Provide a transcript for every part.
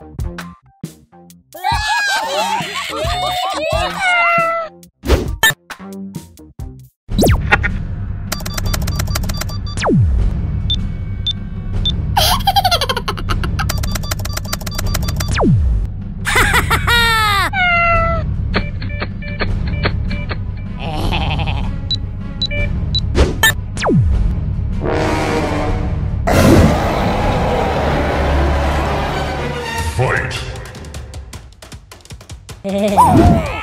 Fight! えー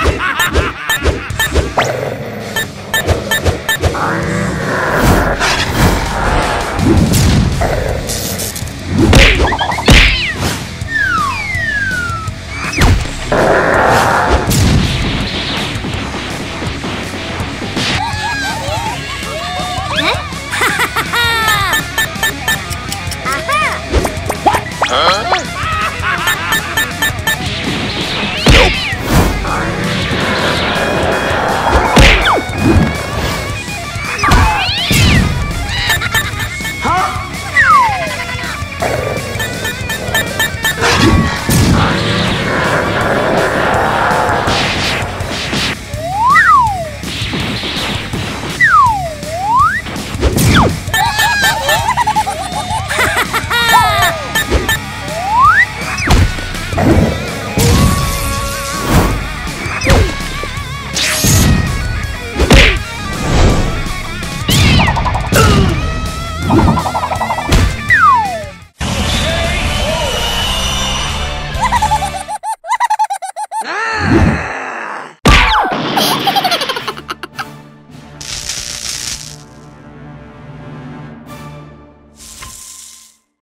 哈哈哈哈。